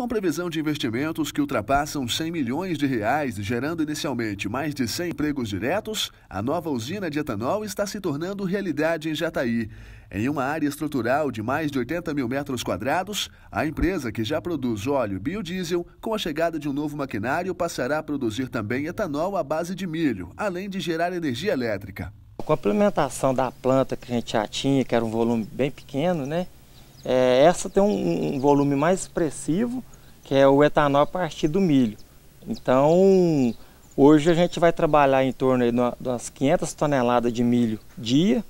Com previsão de investimentos que ultrapassam 100 milhões de reais, gerando inicialmente mais de 100 empregos diretos, a nova usina de etanol está se tornando realidade em Jataí. Em uma área estrutural de mais de 80 mil metros quadrados, a empresa que já produz óleo biodiesel, com a chegada de um novo maquinário, passará a produzir também etanol à base de milho, além de gerar energia elétrica. A implementação da planta que a gente já tinha, que era um volume bem pequeno, né? É, essa tem um, um, volume mais expressivo, que é o etanol a partir do milho. Então, hoje a gente vai trabalhar em torno de das 500 toneladas de milho dia,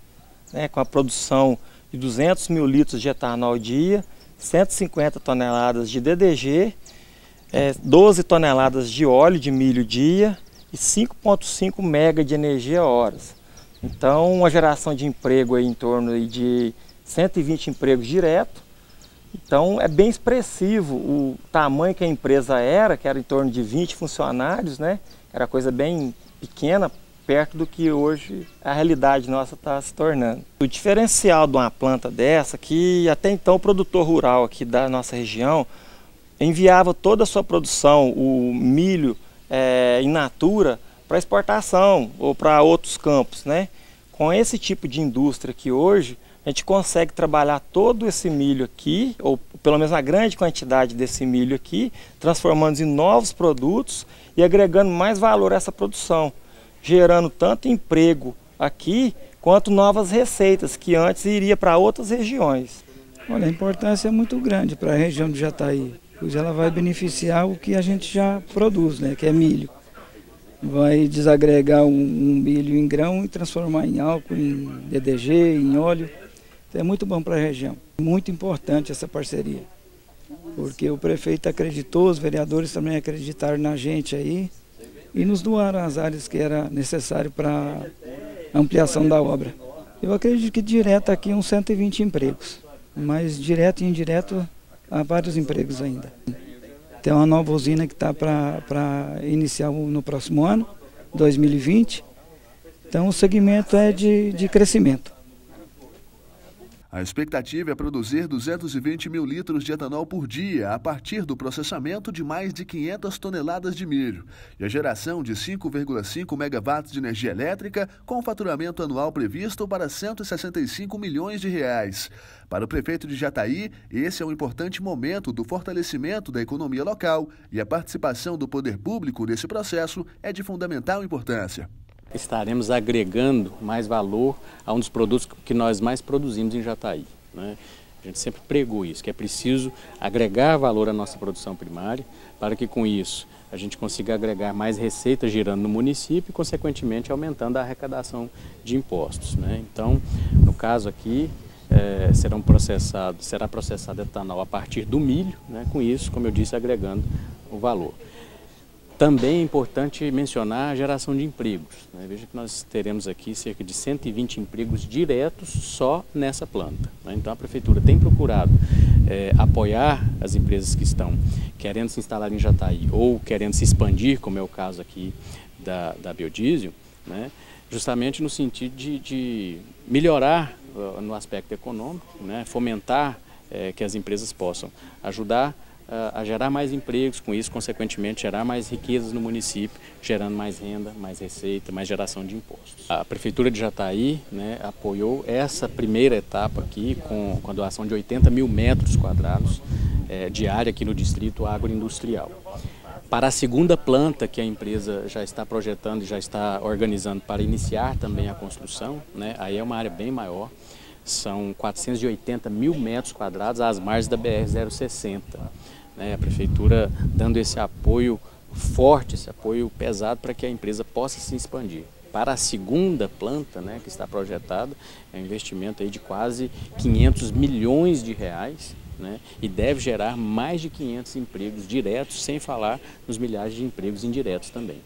né, com a produção de 200 mil litros de etanol dia, 150 toneladas de DDG, é, 12 toneladas de óleo de milho dia e 5,5 mega de energia horas. Então, uma geração de emprego aí em torno de 120 empregos direto. Então é bem expressivo o tamanho que a empresa era, que era em torno de 20 funcionários, né? Era coisa bem pequena, perto do que hoje a realidade nossa está se tornando. O diferencial de uma planta dessa, que até então o produtor rural aqui da nossa região enviava toda a sua produção, o milho é, in natura, para exportação ou para outros campos, né? Com esse tipo de indústria que hoje a gente consegue trabalhar todo esse milho aqui, ou pelo menos a grande quantidade desse milho aqui, transformando em novos produtos e agregando mais valor a essa produção, gerando tanto emprego aqui quanto novas receitas que antes iria para outras regiões. Olha, a importância é muito grande para a região de Jataí, pois ela vai beneficiar o que a gente já produz, né, que é milho. Vai desagregar um, um milho em grão e transformar em álcool, em DDG, em óleo é muito bom para a região. Muito importante essa parceria. Porque o prefeito acreditou, os vereadores também acreditaram na gente aí e nos doaram as áreas que era necessário para ampliação da obra. Eu acredito que direto aqui uns 120 empregos, mas direto e indireto há vários empregos ainda. Tem uma nova usina que está para iniciar no próximo ano, 2020. Então o segmento é de, de crescimento. A expectativa é produzir 220 mil litros de etanol por dia a partir do processamento de mais de 500 toneladas de milho e a geração de 5,5 megawatts de energia elétrica com faturamento anual previsto para 165 milhões de reais. Para o prefeito de Jataí, esse é um importante momento do fortalecimento da economia local e a participação do poder público nesse processo é de fundamental importância estaremos agregando mais valor a um dos produtos que nós mais produzimos em Jataí. Né? A gente sempre pregou isso, que é preciso agregar valor à nossa produção primária, para que com isso a gente consiga agregar mais receita girando no município e, consequentemente, aumentando a arrecadação de impostos. Né? Então, no caso aqui, é, serão processados, será processado etanol a partir do milho, né? com isso, como eu disse, agregando o valor. Também é importante mencionar a geração de empregos. Né? Veja que nós teremos aqui cerca de 120 empregos diretos só nessa planta. Né? Então a Prefeitura tem procurado é, apoiar as empresas que estão querendo se instalar em Jataí ou querendo se expandir, como é o caso aqui da, da Biodiesel, né? justamente no sentido de, de melhorar uh, no aspecto econômico, né? fomentar é, que as empresas possam ajudar a gerar mais empregos, com isso, consequentemente, gerar mais riquezas no município, gerando mais renda, mais receita, mais geração de impostos. A Prefeitura de Jataí né, apoiou essa primeira etapa aqui com, com a doação de 80 mil metros quadrados é, de área aqui no distrito agroindustrial. Para a segunda planta que a empresa já está projetando e já está organizando para iniciar também a construção, né, aí é uma área bem maior, são 480 mil metros quadrados às margens da BR-060 né, a prefeitura dando esse apoio forte, esse apoio pesado para que a empresa possa se expandir. Para a segunda planta, né, que está projetada, é um investimento aí de quase 500 milhões de reais, né, e deve gerar mais de 500 empregos diretos, sem falar nos milhares de empregos indiretos também.